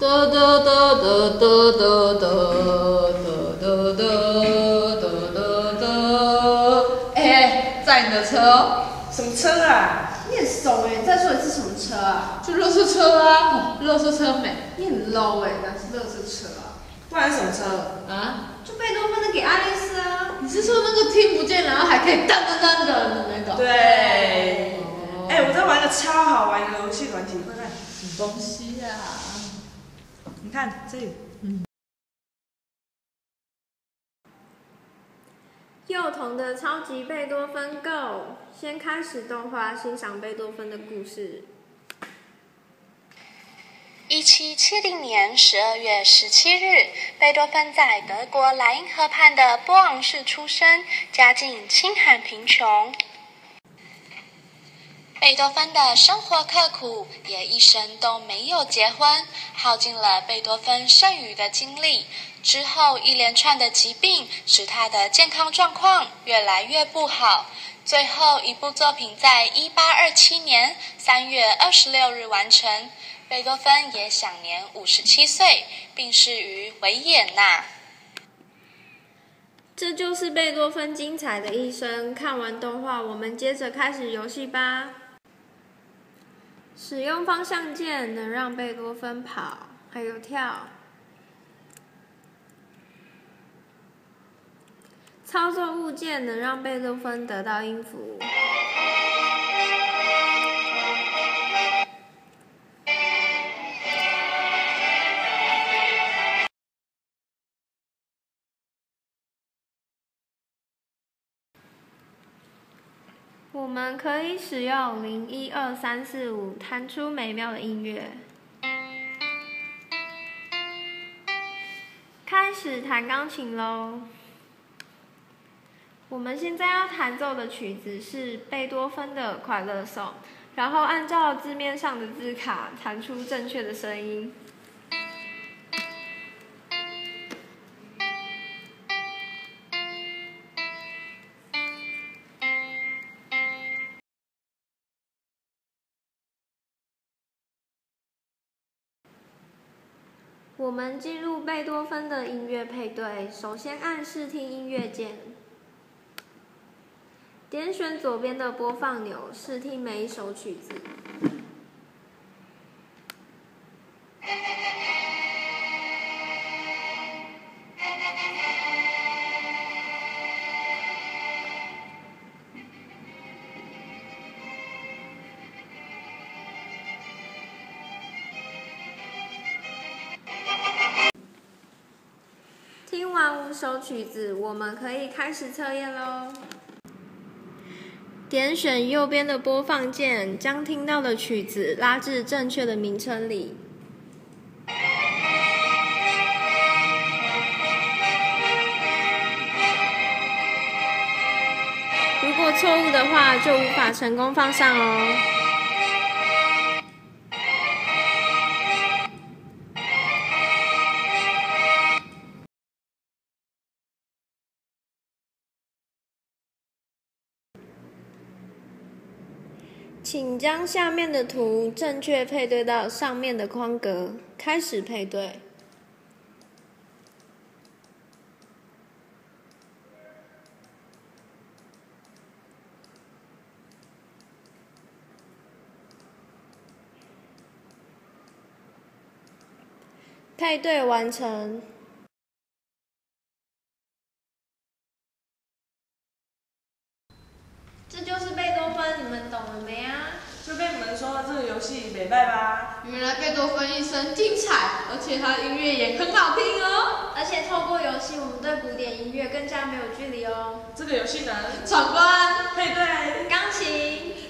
哒哒哒哒哒哒哒哒哒哒哒。哎，在你的车哦，什么车啊？你很怂哎！再说一次什么车啊？就热车车啊，热车车美你很 low 哎，哪是乐色车啊？不然什么车？啊。就贝多芬的给爱丽丝啊。你是说那个听不见，然后还可以噔噔噔的那个？对。哎、我在玩一个超好玩的游戏软体，快看，什么东西呀？你看这里。幼童的超级贝多芬 Go，先开始动画，欣赏贝多芬的故事。一七七零年十二月十七日，贝多芬在德国莱茵河畔的波昂市出生，家境清寒贫穷。贝多芬的生活刻苦，也一生都没有结婚，耗尽了贝多芬剩余的精力。之后一连串的疾病使他的健康状况越来越不好。最后一部作品在一八二七年三月二十六日完成。贝多芬也享年五十七岁，病逝于维也纳。这就是贝多芬精彩的一生。看完动画，我们接着开始游戏吧。使用方向键能让贝多芬跑，还有跳。操作物件能让贝多芬得到音符。我们可以使用零一二三四五弹出美妙的音乐。开始弹钢琴喽！我们现在要弹奏的曲子是贝多芬的《快乐颂》，然后按照字面上的字卡弹出正确的声音。我们进入贝多芬的音乐配对，首先按试听音乐键，点选左边的播放钮，试听每一首曲子。听完五首曲子，我们可以开始测验喽。点选右边的播放键，将听到的曲子拉至正确的名称里。如果错误的话，就无法成功放上哦。请将下面的图正确配对到上面的框格，开始配对。配对完成。你们懂了没啊？就被你们说这个游戏美败吧？原来贝多芬一生精彩，而且他的音乐也很好听哦。而且透过游戏，我们对古典音乐更加没有距离哦。这个游戏呢，闯关。配对。钢琴。